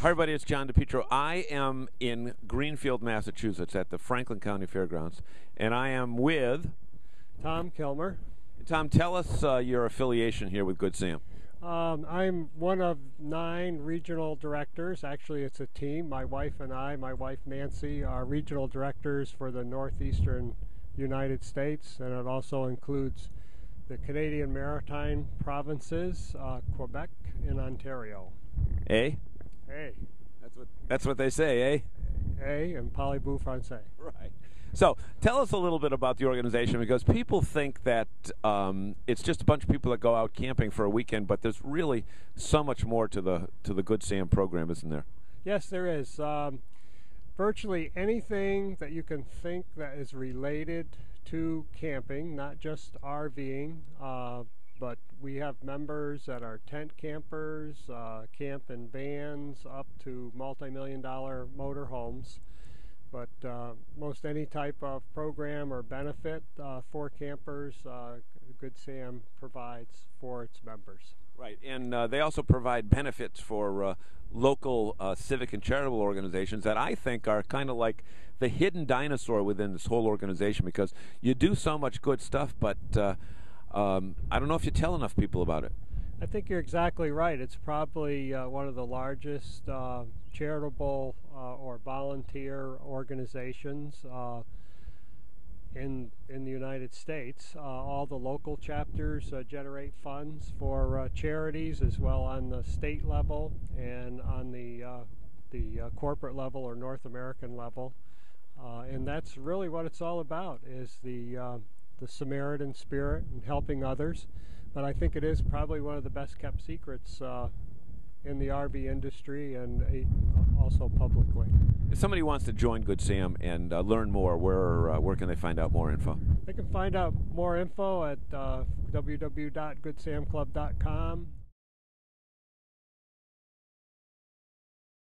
Hi, everybody. It's John DiPietro. I am in Greenfield, Massachusetts, at the Franklin County Fairgrounds, and I am with Tom Killmer. Tom. Tell us uh, your affiliation here with Good Sam. Um, I'm one of nine regional directors. Actually, it's a team. My wife and I, my wife Nancy, are regional directors for the northeastern United States, and it also includes the Canadian Maritime provinces, uh, Quebec, and Ontario. Eh? Hey, That's what that's what they say, eh? hey, and Parlez-vous français? Right. So tell us a little bit about the organization because people think that um, it's just a bunch of people that go out camping for a weekend, but there's really so much more to the to the Good Sam program, isn't there? Yes, there is. Um, virtually anything that you can think that is related to camping, not just RVing, uh, but we have members that are tent campers, uh, camp in vans, up to multi-million dollar motorhomes. But uh, most any type of program or benefit uh, for campers, uh, Good Sam provides for its members. Right, and uh, they also provide benefits for uh, local civic and charitable organizations that I think are kind of like the hidden dinosaur within this whole organization because you do so much good stuff, but um, I don't know if you tell enough people about it. I think you're exactly right. It's probably uh, one of the largest uh, charitable uh, or volunteer organizations uh, in in the United States. Uh, all the local chapters uh, generate funds for charities as well on the state level and on the the corporate level or North American level. and that's really what it's all about: is the the Samaritan spirit and helping others. But I think it is probably one of the best kept secrets uh, in the RV industry and uh, also publicly. If somebody wants to join Good Sam and uh, learn more, where uh, where can they find out more info? They can find out more info at uh, www.goodsamclub.com